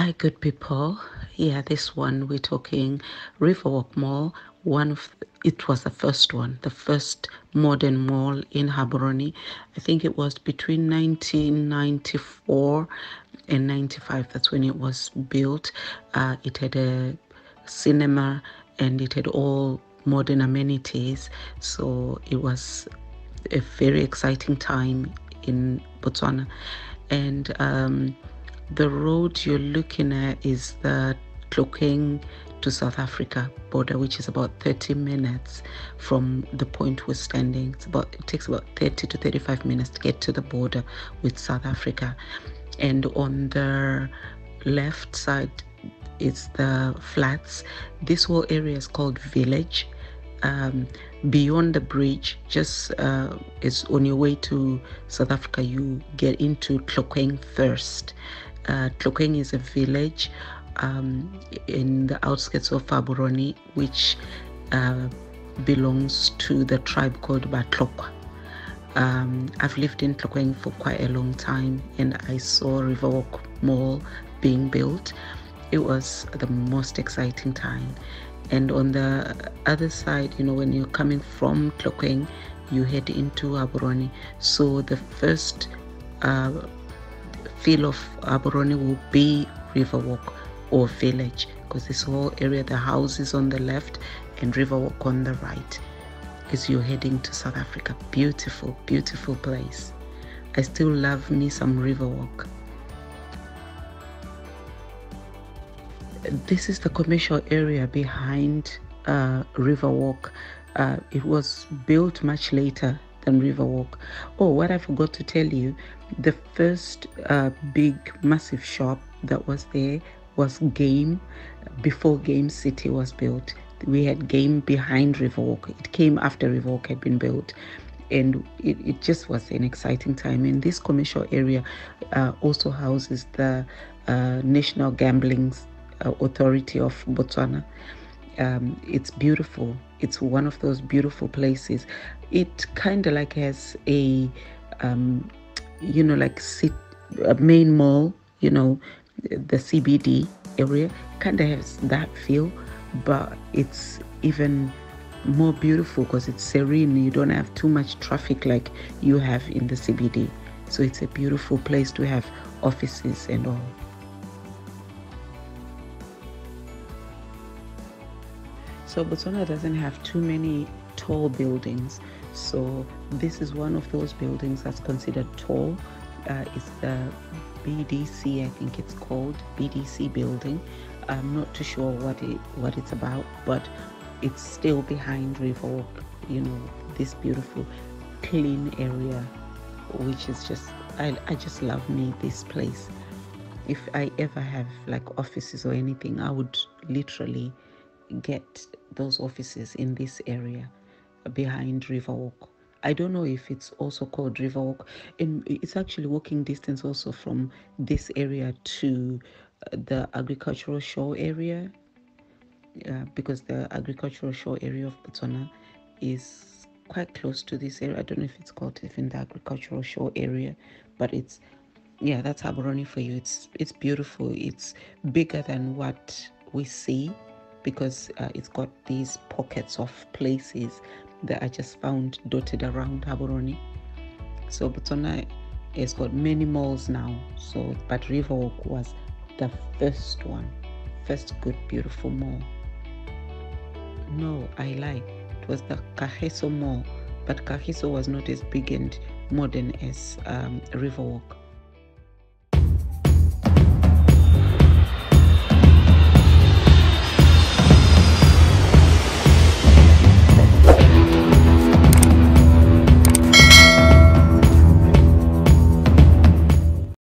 Hi, good people. Yeah, this one we're talking Riverwalk Mall. One of it was the first one, the first modern mall in Gaborone. I think it was between 1994 and 95. That's when it was built. Uh, it had a cinema and it had all modern amenities. So it was a very exciting time in Botswana. And um, the road you're looking at is the Tlokweng to South Africa border, which is about 30 minutes from the point we're standing. It's about it takes about 30 to 35 minutes to get to the border with South Africa. And on the left side is the flats. This whole area is called village. Um, beyond the bridge, just uh, is on your way to South Africa, you get into Tlokweng first. Uh, Tlokweng is a village um, in the outskirts of Gaborone, which uh, belongs to the tribe called Batlokwa. Um, I've lived in Tlokweng for quite a long time and I saw Riverwalk Mall being built. It was the most exciting time. And on the other side, you know, when you're coming from Tlokweng, you head into Gaborone. So the first uh, feel of Gaborone will be Riverwalk or village because this whole area, the houses on the left and Riverwalk on the right, as you're heading to South Africa. Beautiful, beautiful place. I still love me some Riverwalk. This is the commercial area behind uh, Riverwalk. Uh, it was built much later than Riverwalk. Oh, what I forgot to tell you the first uh, big, massive shop that was there was Game before Game City was built. We had Game behind Riverwalk. It came after Riverwalk had been built. And it, it just was an exciting time. And this commercial area uh, also houses the uh, National Gambling uh, Authority of Botswana. Um, it's beautiful. It's one of those beautiful places. It kind of like has a, um, you know, like sit, a main mall, you know, the CBD area kind of has that feel, but it's even more beautiful because it's serene. You don't have too much traffic like you have in the CBD. So it's a beautiful place to have offices and all. So Botswana doesn't have too many tall buildings. So this is one of those buildings that's considered tall. Uh, it's the BDC, I think it's called BDC building. I'm not too sure what it what it's about, but it's still behind Riverwalk. You know, this beautiful, clean area, which is just I I just love me this place. If I ever have like offices or anything, I would literally get those offices in this area behind Riverwalk. I don't know if it's also called Riverwalk, and it's actually walking distance also from this area to uh, the agricultural shore area, uh, because the agricultural shore area of Botswana is quite close to this area. I don't know if it's called even the agricultural shore area, but it's yeah, that's Gaborone for you. It's it's beautiful. It's bigger than what we see because uh, it's got these pockets of places that I just found dotted around Gaborone. So Botswana has got many malls now. So but Riverwalk was the first one, first good beautiful mall. No, I lied. It was the Kagiso Mall, but Kagiso was not as big and modern as um, Riverwalk.